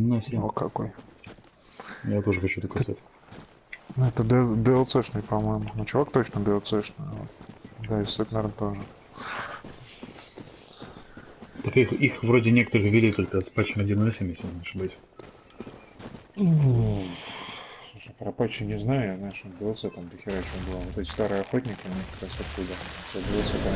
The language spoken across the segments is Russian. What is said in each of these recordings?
Хрена себе. О, какой. Я тоже хочу такой сет. Ну, это DLC-шный, по-моему. Ну, чувак точно DLC-шный. Да, и сет, наверное, тоже. Так их, их вроде некоторые ввели только с патчем 1.8, если не ошибаюсь. Слушай, про патчи не знаю, я знаю, что DLC там дохера еще было. Вот эти старые охотники, у них как раз оттуда. Все DLC там.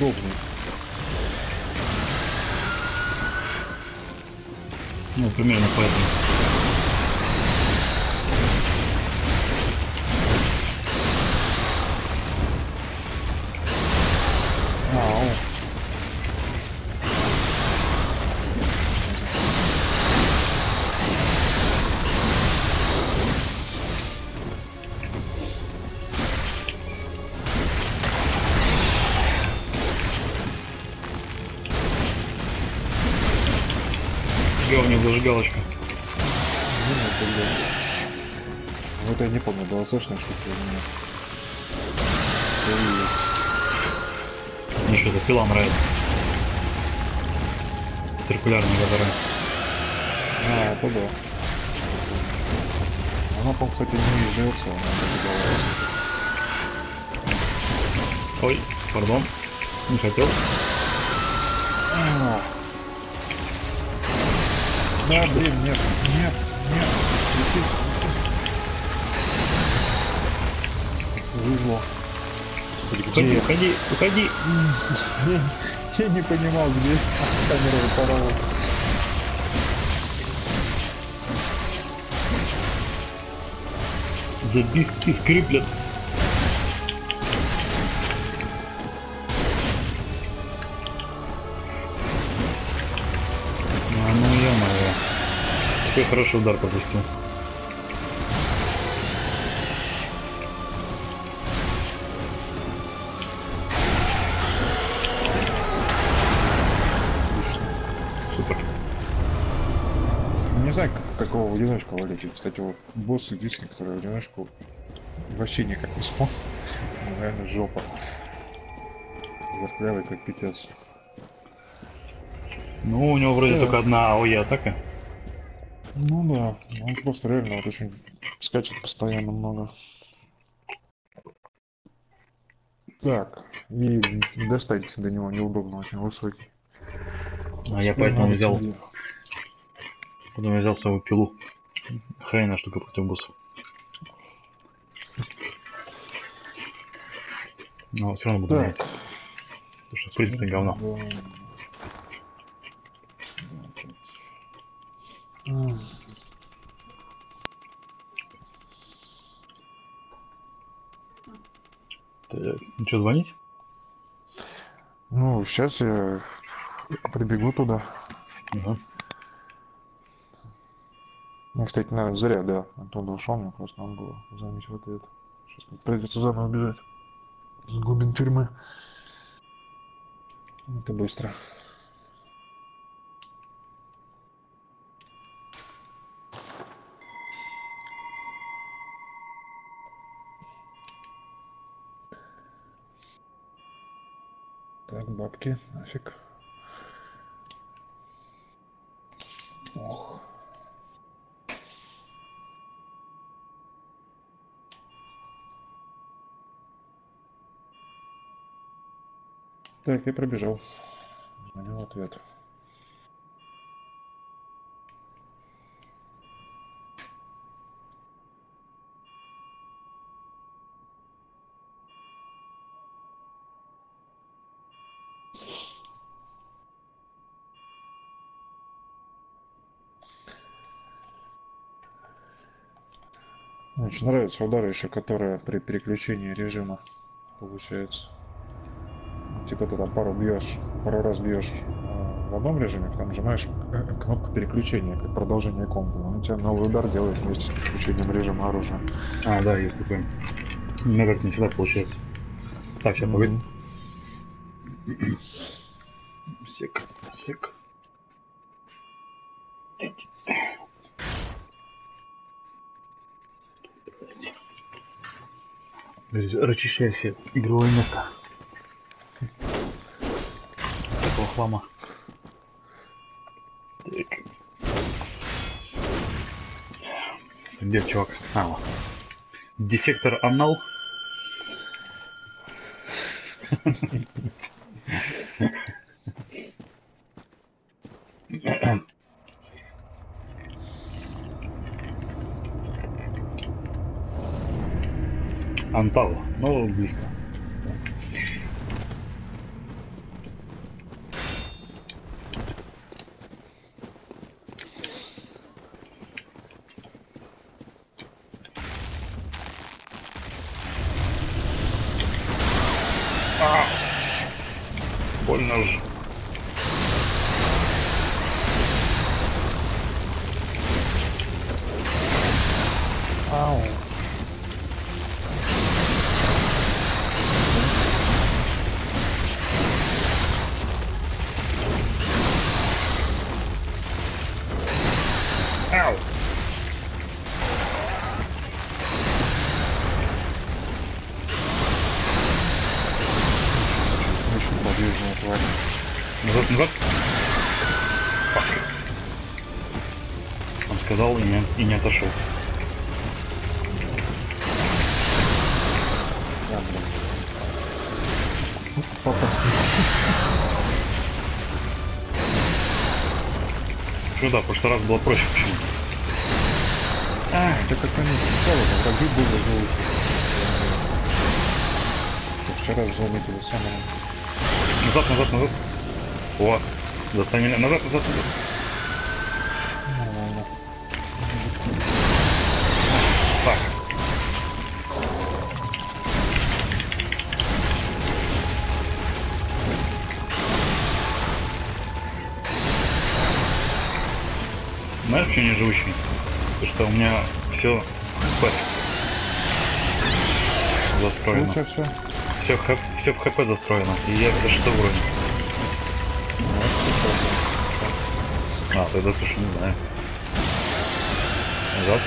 Неудобно. Ну, примерно поэтому. Где у них зажигалочка? Ну, это я не помню, DLC-шная штука или нет. Мне что-то пила нравится. Циркулярные водора. А, это да. Она, по кстати, не DLC, она добавилась. Ой, пардон. Не хотел. А. Да, блин, нет, нет, нет. Лечись. Вызвал. Уходи, уходи, уходи. Я не понимал, где камера упоролась. Записки скриплят. Какой хороший удар пропустил. Супер. Не знаю, как, какого в одиночку валить. Кстати, вот босс единственный, который в одиночку вообще никак не смог. Ну, Реально жопа. Застряли как пипец. Ну, у него вроде Да. только одна АОЕ атака. Ну да, он просто реально вот очень скачет постоянно много. Так, и достать до него неудобно, очень высокий. А я поэтому взял, себе- потом я взял свою пилу. Охрененная штука против боссов. Но все равно буду Так. менять. Потому что в принципе говно. Да. Так, ну что, звонить? Ну, сейчас я прибегу туда. Ага. Ну, кстати, наверное, зря, да. Оттуда ушел, мне просто надо было звонить в ответ. Сейчас придется заново бежать. С глубин тюрьмы. Это быстро. Бабки, нафиг. Ох. Так, я пробежал. Звоню в ответ. Очень нравятся удары еще, которые при переключении режима получается. Ну, Типа ты там пару бьешь, пару раз бьешь э, в одном режиме, потом нажимаешь э, кнопку переключения, как продолжение комбо. Он у тебя новый удар делает вместе с переключением режима оружия. А, да, есть такой. У меня как не всегда получается. Так, сейчас погоди. Мгм. Сек, сек. Расчищай все игровое место. Всякого хлама. Так. Где чувак? А, вот. Дефектор анал. Антал. Ну, близко. А! Больно же. Попасть. Ну да, в прошлый раз было проще почему. А, это как они сначала враги были. Что вчера заметили самого. Назад, назад, назад. О, достань меня. Назад, назад, назад. Почему не живущий? Потому что у меня все хп Что у застроено. тебя все? Хп, все в хп застроено. И я все что уровень. А, тогда слушай, не знаю. Назад.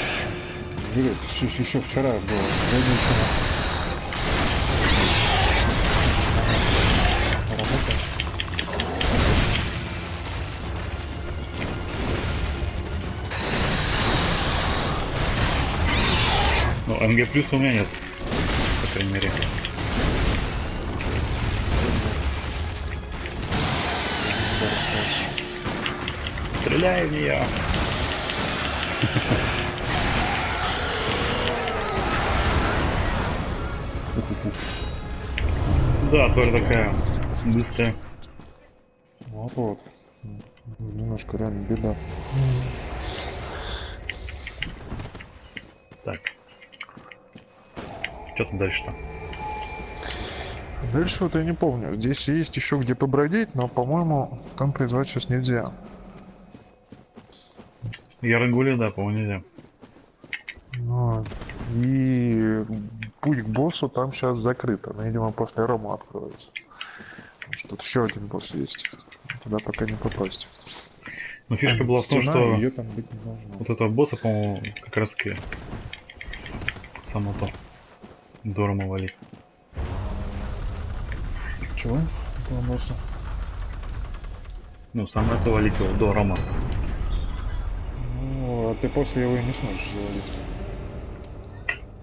Блин, еще, вчера было. Сегодня еще МГ плюс у меня нет. По крайней мере. Стреляй в нее. Да, тварь такая быстрая. Вот вот. Немножко реально беда. Так. Что там дальше-то? Дальше вот я не помню. Здесь есть еще где побродить, но, по-моему, там призвать сейчас нельзя. Ярогули, да, по-моему, нельзя. Ну, и путь к боссу там сейчас закрыто. Но, видимо, после Рома откроется. Потому что тут еще один босс есть. Туда пока не попасть. Но фишка Там была в том, что её там быть не должно. вот этого босса, по-моему, как раз таки само то. Дорого валить. Чего? Этого босса? Ну, сам это валить его до Рома. Ну, а ты после его и не сможешь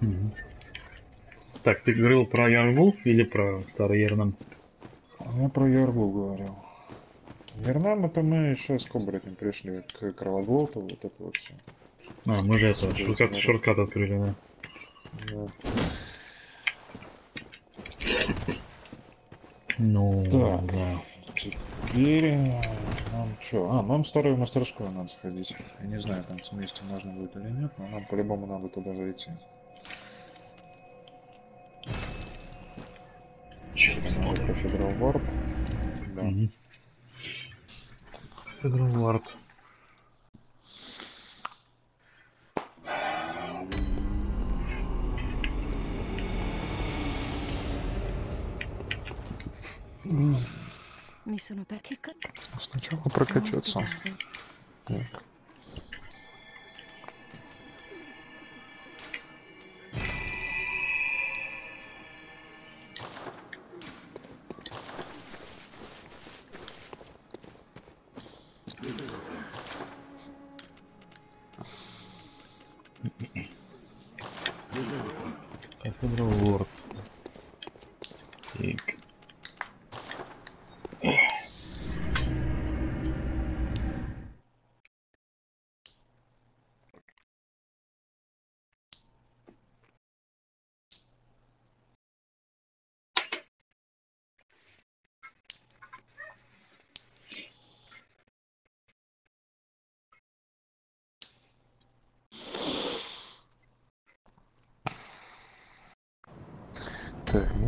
завалить. Так, ты говорил про Яргул или про старый Ернам? Я про Яргу говорил. Ернам это мы еще с Кобратом пришли к Кровоглоту, вот это вот все. А, мы же это, Сюда шорткат, открыли, да. Ну, Так. да. Теперь э, нам что? А, нам старую мастерскую надо сходить. Я не знаю, там вместе можно будет или нет, но нам по-любому надо туда зайти. Сейчас посмотрим. Cathedral Ward. Да. Мгм. Федерал Вард. Сначала прокачаться. Так.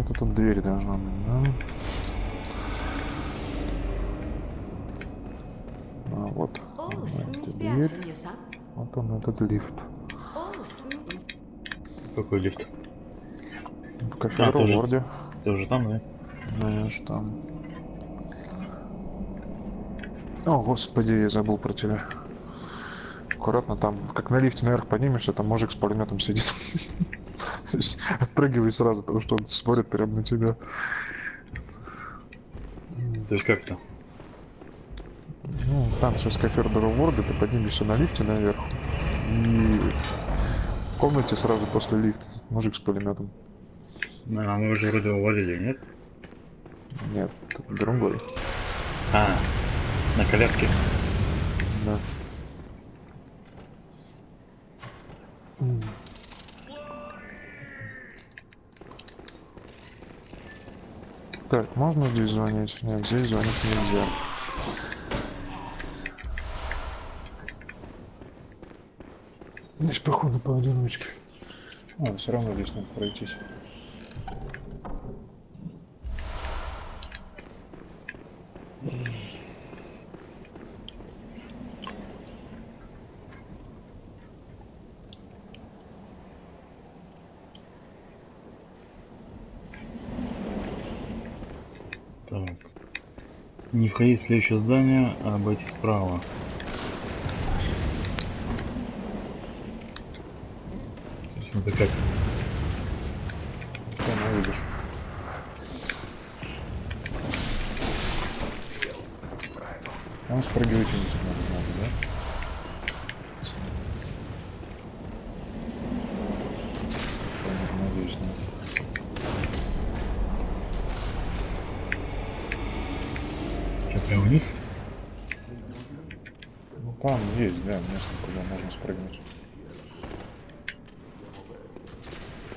Где-то тут дверь должна быть, да? А вот. Вот дверь. Вот он, этот лифт. Какой лифт? В кафе А, тоже. Ворде. Ты уже там, да? Знаешь, там. О, господи, я забыл про тебя. Аккуратно там, как на лифте наверх поднимешься, там мужик с пулеметом сидит. Отпрыгивай сразу, потому что он смотрит прямо на тебя. То есть как-то? Ну, там сейчас кафе Ворда, ты поднимешься на лифте наверх. И в комнате сразу после лифта мужик с пулеметом. А, мы уже вроде увалили, нет? Нет, другой. А, на коляске. Да. Так, можно здесь звонить? Нет, здесь звонить нельзя. Здесь походу поодиночке. А, все равно здесь надо пройтись. Так. Не входить в следующее здание, а обойти справа. Интересно, это как? Там увидишь. Там спрыгивать надо, надо, да? Понятно, Надеюсь, нет. Сейчас прямо вниз? Ну там есть, да, место, куда можно спрыгнуть.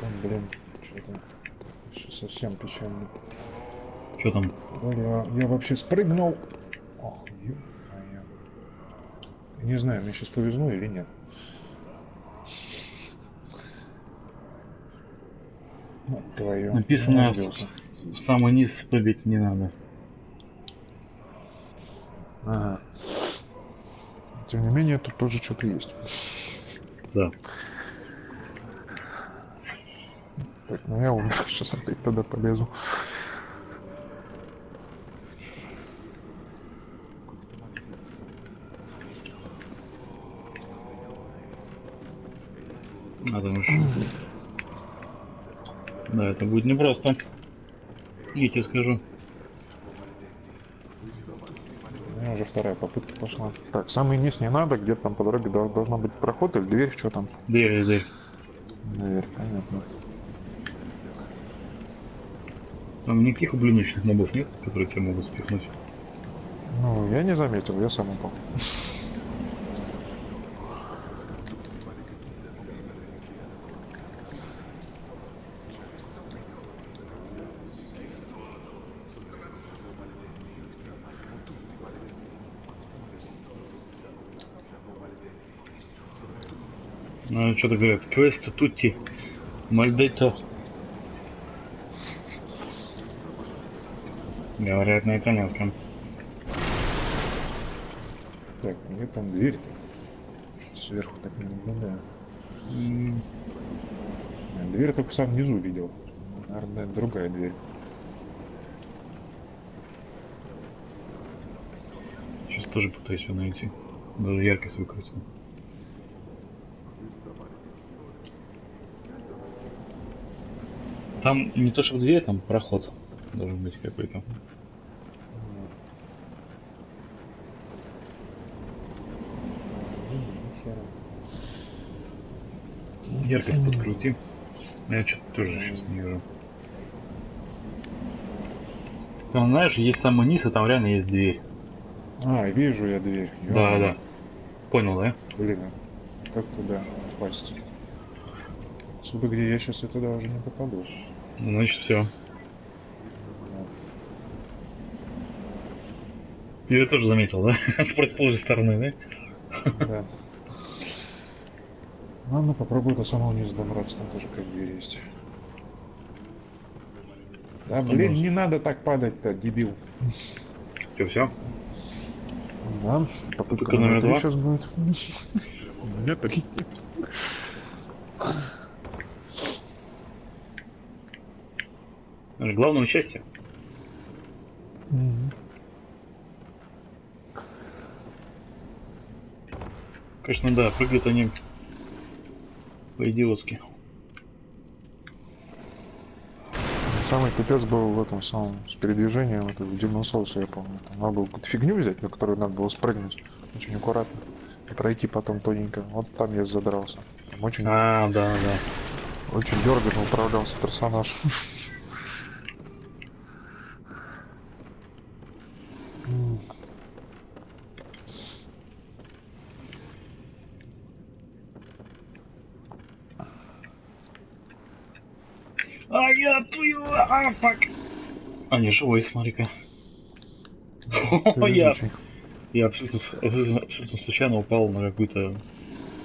Там, блин, что-то еще совсем печально. Что там? Бля, я вообще спрыгнул. Ох. Я Не знаю, мне сейчас повезло или нет. Вот твою. Написано в, в самый низ прыгать не надо. Ага. Тем не менее, тут тоже что-то есть. Да. Так, ну я умер. Сейчас опять тогда полезу. Надо уж. Да, это будет непросто. Я тебе скажу. У меня уже вторая попытка пошла. Так, самый низ не надо, где-то там по дороге дол- должна быть проход или дверь, что там? Дверь, дверь. Дверь, понятно. Там никаких ублюдочных мобов нет, которые тебя могут спихнуть. Ну, я не заметил, я сам упал. Ну, что-то говорят, квест тутти, мальдето. Говорят на итальянском. Так, где там дверь-то? Сверху так не наблюдаю. А, Дверь только сам внизу видел. Наверное, другая дверь. Сейчас тоже пытаюсь ее найти. Даже яркость выкрутил. Там не то что в дверь, там проход должен быть какой-то. Яркость подкрути. Я что-то тоже сейчас не вижу. Там, знаешь, есть самый низ, и там реально есть дверь. А, вижу я дверь. Да, Ё-моё. да. Понял, да? Блин, а как туда попасть? Отсюда, где я сейчас, я туда уже не попаду. Ну, Значит, все. Ты ее тоже заметил, да? С противоположной стороны, да? Да. Ладно, попробую до самого низа добраться, там тоже какая дверь есть. Да, Там блин, может. не надо так падать-то, дебил. Все, все. Да, попытка Попытка номер два. сейчас будет. Нет, Главное участие. нет. Конечно, да, прыгают они по-идиотски. Самый пипец был в этом самом с передвижением, это в Souls, я помню. Там надо было какую-то фигню взять, на которую надо было спрыгнуть очень аккуратно. И пройти потом тоненько. Вот там я задрался. Там очень, А, да, да. очень дерганно управлялся персонаж. М, А я твою, а, фак. А, не, живой, смотри-ка. Я, я абсолютно, абсолютно, абсолютно случайно упал на какую-то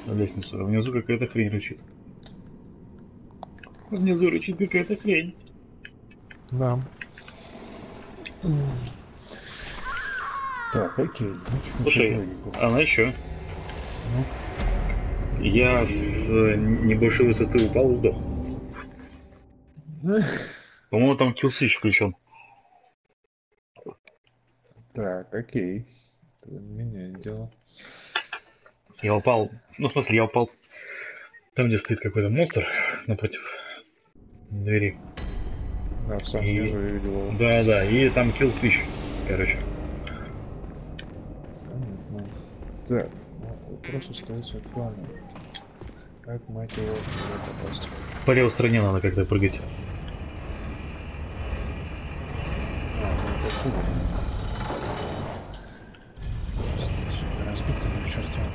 лестницу. А Внизу какая-то хрень рычит. Внизу рычит какая-то хрень. Да. Так, окей. Слушай, было. Она еще. Ну. Я с небольшой высоты упал и сдох. По-моему, там киллсвич включен. Так, окей. Это меняет дело. Я упал, ну, в смысле, я упал там, где стоит какой-то монстр напротив двери. Да, в самом И- низу я видел его. Да, да, и там киллсвич, короче. Понятно. Так, ну, вопрос остается актуальным. Как, мать его, попасть? По левой стороне надо как-то прыгать. А, ну это отсюда. Сюда разбито, ну к чертям.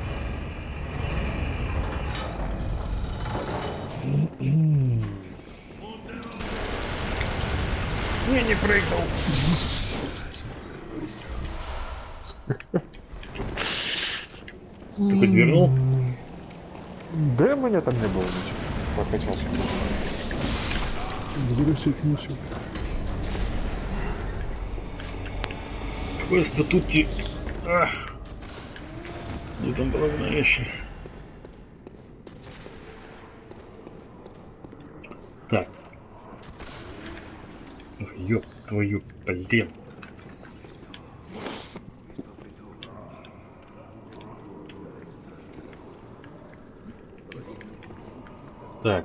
Я не прыгнул. Ты хоть вернул? Да, меня там не было ничего. Прокачался. Возвращать ничего. Какой статутти... Ах. Где там была вещи? Так. Ёб твою, блин. Так.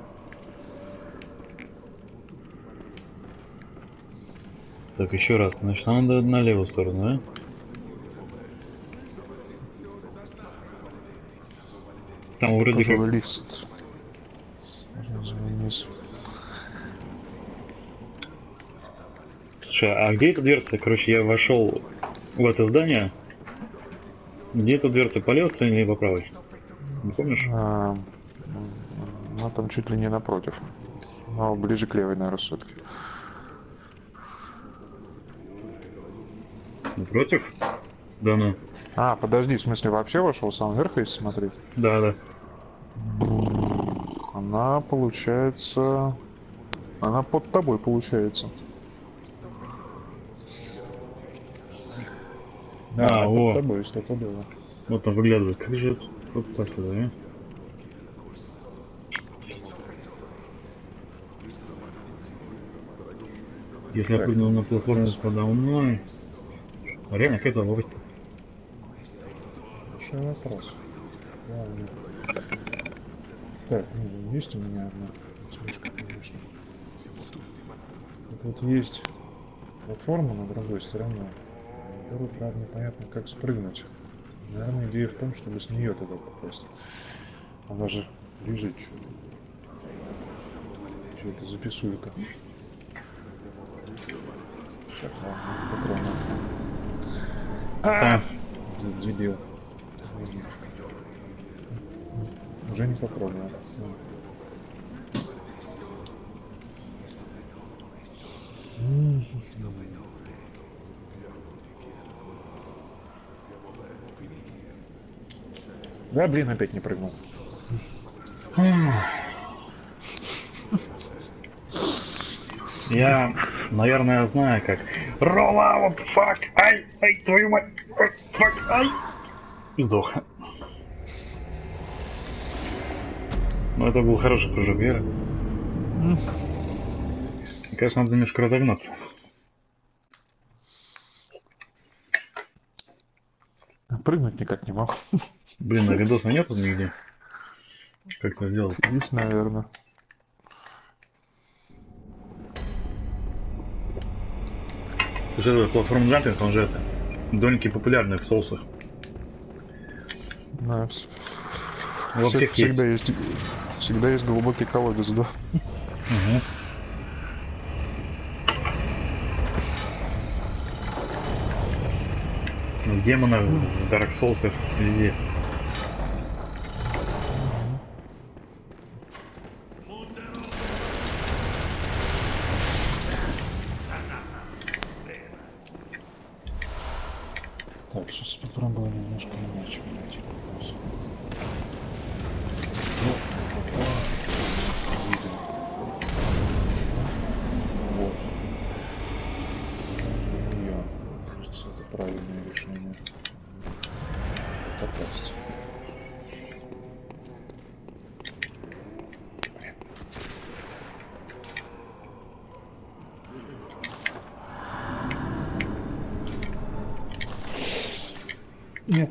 Так, еще раз. Значит, надо на левую сторону, да? Там вроде как... Лифт. Слушай, а где эта дверца? Короче, я вошел в это здание. Где эта дверца? По левой стороне или по правой? Не помнишь? А, м, ну, там чуть ли не напротив. Но ближе к левой, наверное, все-таки. Напротив? Да ну. А, подожди, в смысле, вообще вошел с самого верха, если смотреть? Да, да. Она получается... Она под тобой получается. А, она во. под тобой что-то было. Вот там выглядывает. Как же попасть туда, а? Если я Так. прыгну на платформу подо мной... А реально, как это попасть-то? Большой вопрос. Ладно. Так, ну, есть у меня одна смешка, конечно. Вот, вот есть платформа на другой стороне. Которую, правда, непонятно, как спрыгнуть. Наверное, идея в том, чтобы с нее туда попасть. Она же лежит. Что это записует-то? Так, ладно. Так, Д- Дебил. Уже не попробовал. Да, блин, опять не прыгнул. я, наверное, знаю как. Roll out, fuck, ай, ай, твою мать, fuck, ай. Сдох. Ну, это был хороший прыжок веры. Кажется, надо немножко разогнаться. Прыгнуть никак не могу. Блин, на видоса нету нигде. Как это сделать? Есть, наверное. Слушай, этот платформ джампинг, он же это, довольно-таки популярный в соусах. Да, вс- Во всех есть. всегда есть. Всегда есть глубокий колодец, да. Мгм. В демонах, в Dark Souls, везде. Так, сейчас попробую немножко иначе, блядь.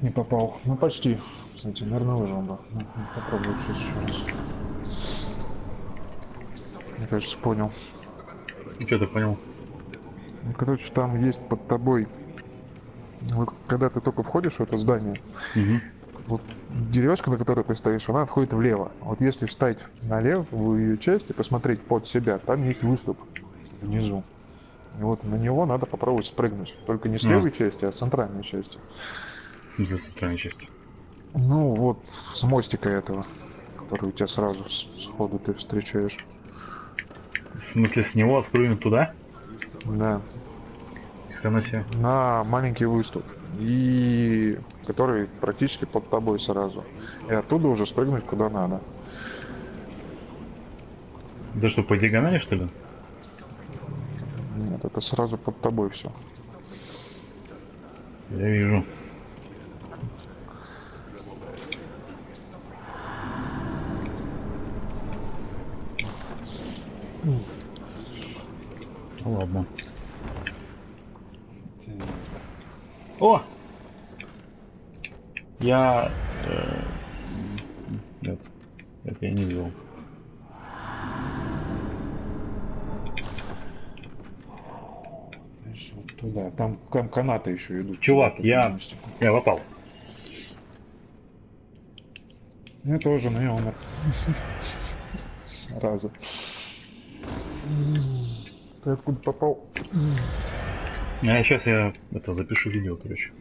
Нет, не попал. Ну почти. Кстати, наверное, выжил бы. Ну, попробую сейчас еще раз. Мне кажется, понял. Ну, что ты понял? Ну, короче, там есть под тобой. Вот когда ты только входишь в это здание, Мгм. вот деревяшка, на которой ты стоишь, она отходит влево. Вот если встать налево в ее часть и посмотреть под себя, там есть выступ внизу. И вот на него надо попробовать спрыгнуть. Только не с А. левой части, а с центральной части. Смысле, центральной части. Ну, вот с мостика этого, который у тебя сразу сходу ты встречаешь. В смысле, с него спрыгнуть туда? Да, Хрена себе. на маленький выступ. И который практически под тобой сразу. И оттуда уже спрыгнуть куда надо. Да что, по диагонали, что ли? Нет, это сразу под тобой все. Я вижу. Ну ладно. О! Я... э, Нет. Это я не видел. Туда. Там, там канаты еще идут. Чувак, я-. Я попал. Я тоже, но я умер. Сразу. Ты откуда попал? А сейчас я это запишу видео, короче.